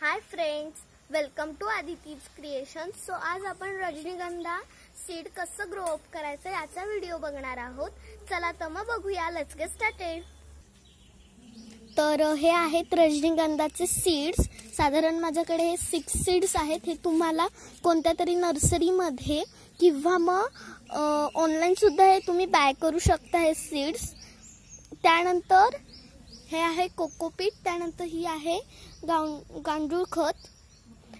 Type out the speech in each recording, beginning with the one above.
Hi friends welcome to Aditi's creation so आज आपण रजनीगंधा सीड कसं ग्रो अप करायचं याचा व्हिडिओ बघणार आहोत. चला तर मग बघूया. लेट्स गेट स्टार्टेड तर हे आहेत रजनीगंधाचे सीड्स साधारण माझ्याकडे हे सिक्स सीड्स आहेत. हे तुम्हाला कोणत्या तरी नर्सरीमध्ये किंवा मग ऑनलाईनसुद्धा हे तुम्ही बाय करू शकता हे सीड्स त्यानंतर हे आहे कोकोपीट त्यानंतर ही आहे गां गांडूळ खत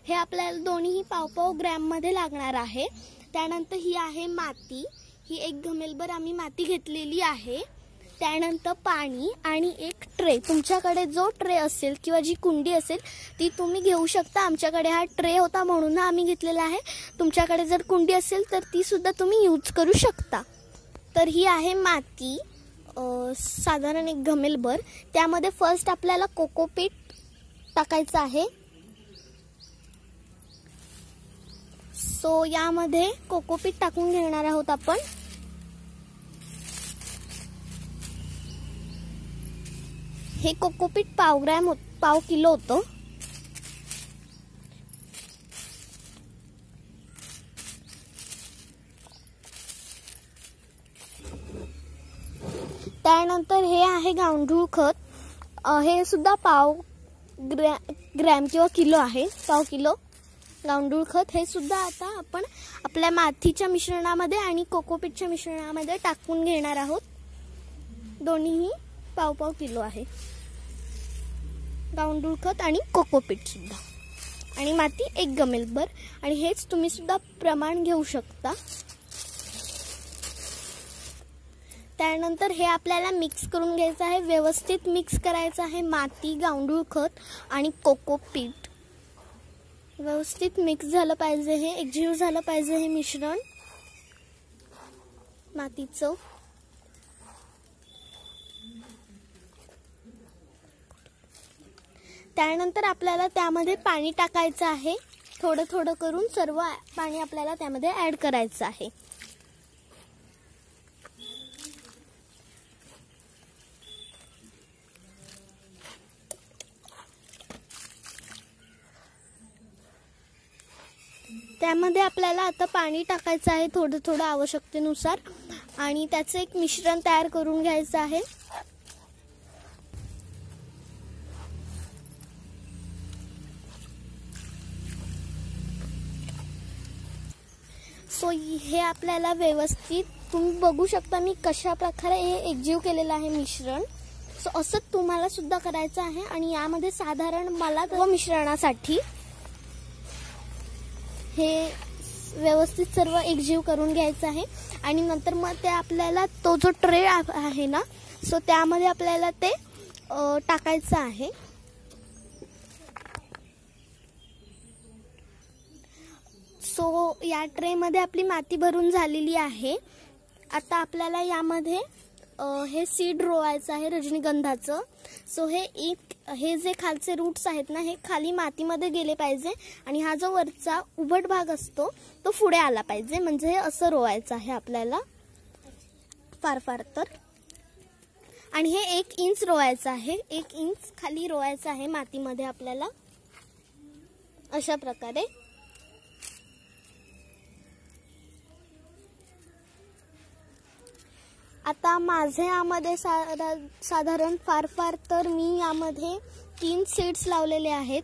हे आपल्याला दोन्हीही पावपाव ग्रॅममध्ये लागणार आहे. त्यानंतर ही आहे माती. ही एक घमेलभर आम्ही माती घेतलेली आहे. त्यानंतर पाणी आणि एक ट्रे. तुमच्याकडे जो ट्रे असेल किंवा जी कुंडी असेल ती तुम्ही घेऊ शकता. आमच्याकडे हा ट्रे होता म्हणून हा आम्ही घेतलेला आहे. तुमच्याकडे जर कुंडी असेल तर ती सुद्धा तुम्ही यूज करू शकता. तर ही आहे माती. साधारण एक घमेलभर. त्यामध्ये फर्स्ट आपल्याला कोकोपीट टाकायचं आहे. सो यामध्ये कोकोपीट टाकून घेणार आहोत आपण. हे कोकोपीट पाव ग्रॅम पाव किलो होतं. त्यानंतर हे आहे गांडूळ खत. हे सुद्धा पाव ग्रॅ ग्रॅम किंवा किलो आहे पाव किलो. गांडूळ खत हे सुद्धा आता आपण आपल्या मातीच्या मिश्रणामध्ये आणि कोकोपीटच्या मिश्रणामध्ये टाकून घेणार आहोत. दोन्हीही पाव पाव किलो आहे. गांडूळ खत आणि कोकोपीट सुद्धा. आणि माती एक गमेलभर. आणि हेच तुम्ही सुद्धा प्रमाण घेऊ शकता. त्यानंतर हे आपल्याला मिक्स करून घ्यायचं आहे. व्यवस्थित मिक्स करायचं आहे माती गांडूळ खत आणि कोकोपीठ व्यवस्थित मिक्स झालं पाहिजे हे. एकजीव झालं पाहिजे हे मिश्रण. मातीचं. त्यानंतर आपल्याला त्यामध्ये पाणी टाकायचं आहे. थोडं थोडं करून सर्व पाणी आपल्याला त्यामध्ये ॲड करायचं आहे. त्यामध्ये आपल्याला आता पाणी टाकायचं आहे थोडं थोडं आवश्यकतेनुसार. आणि त्याचं एक मिश्रण तयार करून घ्यायचं आहे. सो हे आपल्याला व्यवस्थित तुम्ही बघू शकता मी कशा प्रकारे हे एकजीव केलेलं आहे मिश्रण. सो असं तुम्हाला सुद्धा करायचं आहे आणि यामध्ये साधारण मला मिश्रणासाठी हे व्यवस्थित सर्व एकजीव करून घ्यायचं आहे. आणि नंतर मग ते आपल्याला तो जो ट्रे आहे ना सो त्यामध्ये आपल्याला ते टाकायचं आहे. सो या ट्रेमध्ये आपली माती भरून झालेली आहे. आता आपल्याला यामध्ये हे सीड रोवायचं आहे रजनीगंधाचं. सो हे एक हे जे खालचे रूट्स आहेत ना हे खाली मातीमध्ये गेले पाहिजे आणि हा जो वरचा उभट भाग असतो तो पुढे आला पाहिजे. म्हणजे हे असं रोवायचं आहे आपल्याला. फार फार तर. आणि हे एक इंच रोवायचं आहे. एक इंच खाली रोवायचं आहे मातीमध्ये आपल्याला. अशा प्रकारे. आता माझे यामध्ये साधा साधारण फार फार तर मी यामध्ये तीन सीड्स लावलेले आहेत.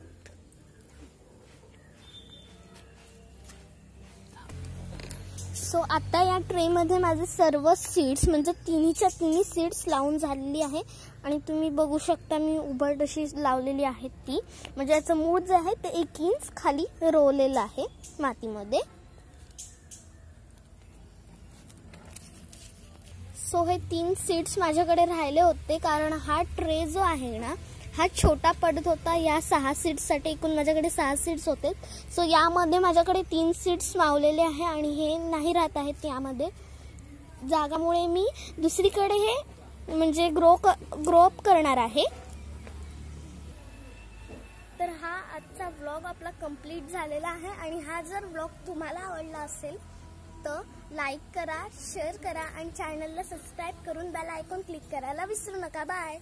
सो आता या ट्रेमध्ये माझे सर्व सीड्स म्हणजे तिन्हीच्या तिन्ही सीड्स लावून झालेली आहे. आणि तुम्ही बघू शकता मी उभट अशी लावलेली आहेत ती. म्हणजे याचं मूळ जे आहे ते एक इंच खाली रोवलेलं आहे मातीमध्ये. सो हे तीन सीट्स माझ्याकडे राहिले होते. कारण हा ट्रे जो आहे ना हा छोटा पडत होता. या सहा सीट्ससाठी एकूण माझ्याकडे सहा सीट्स होते. सो यामध्ये माझ्याकडे तीन सीट्स मावलेले आहे आणि हे नाही राहत आहेत यामध्ये. जागामुळे मी दुसरीकडे हे म्हणजे ग्रो ग्रो अप करणार आहे. तर हा आजचा व्लॉग आपला कंप्लीट झालेला आहे. आणि हा जर व्लॉग तुम्हाला आवडला असेल तर लाईक करा शेअर करा आणि चॅनलला सबस्क्राईब करून बेल आयकॉन क्लिक करायला विसरू नका. बाय